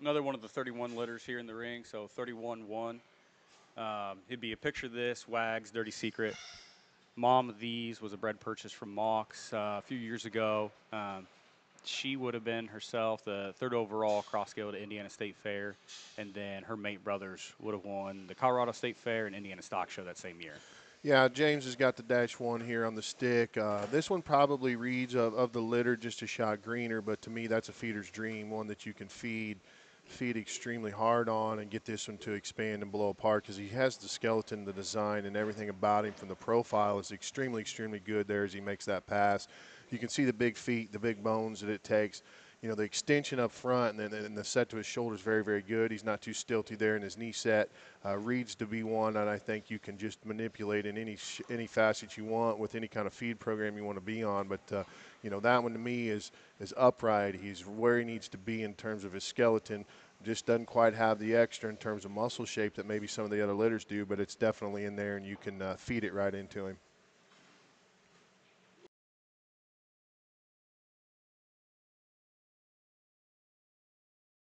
another one of the 31 litters here in the ring. So 31-1. Um, it'd be a picture of this, Wags, Dirty Secret. Mom of these was a bred purchase from Mox uh, a few years ago. Um, she would have been herself the third overall cross scale to Indiana State Fair, and then her mate brothers would have won the Colorado State Fair and Indiana Stock Show that same year. Yeah, James has got the dash one here on the stick. Uh, this one probably reads of, of the litter just a shot greener, but to me that's a feeder's dream, one that you can feed feed extremely hard on and get this one to expand and blow apart because he has the skeleton, the design, and everything about him from the profile is extremely, extremely good there as he makes that pass. You can see the big feet, the big bones that it takes. You know, the extension up front and then and the set to his shoulder is very, very good. He's not too stilty there in his knee set. Uh, reads to be one that I think you can just manipulate in any any facet you want with any kind of feed program you want to be on. But uh, you know, that one to me is is upright. He's where he needs to be in terms of his skeleton. Just doesn't quite have the extra in terms of muscle shape that maybe some of the other litters do, but it's definitely in there, and you can uh, feed it right into him.